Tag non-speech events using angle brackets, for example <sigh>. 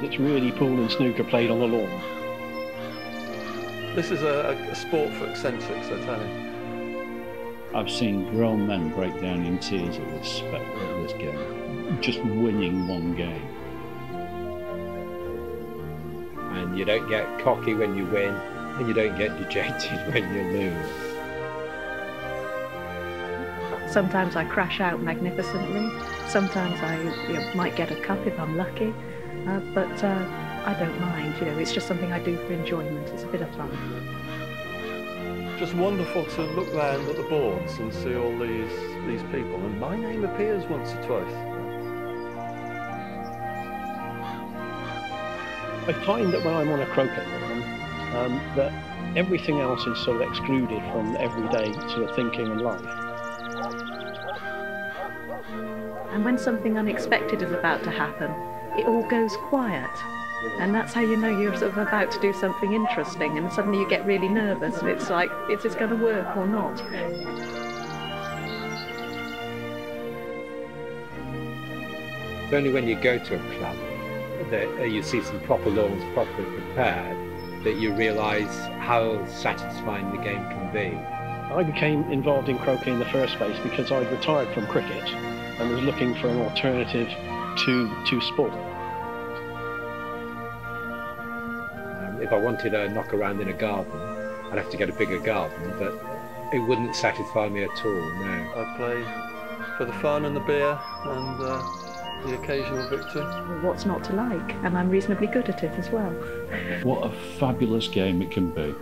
It's really pool and snooker played on the lawn. This is a, a sport for eccentrics, I tell you. I've seen grown men break down in tears at this, at this game, just winning one game. And you don't get cocky when you win, and you don't get dejected <laughs> when you lose. Sometimes I crash out magnificently. Sometimes I you know, might get a cup if I'm lucky. Uh, but uh, I don't mind. You know, it's just something I do for enjoyment. It's a bit of fun. Just wonderful to look round at the boards and see all these these people, and my name appears once or twice. I find that when I'm on a croquet lawn, um, that everything else is sort of excluded from everyday sort of thinking and life. And when something unexpected is about to happen, it all goes quiet. And that's how you know you're sort of about to do something interesting, and suddenly you get really nervous, and it's like, is this going to work or not? It's only when you go to a club that uh, you see some proper lawns properly prepared that you realise how satisfying the game can be. I became involved in croquet in the first place because I'd retired from cricket and was looking for an alternative to, to sport. Um, if I wanted to knock around in a garden, I'd have to get a bigger garden, but it wouldn't satisfy me at all, no. I play for the fun and the beer and uh, the occasional victory. What's not to like? And I'm reasonably good at it as well. What a fabulous game it can be.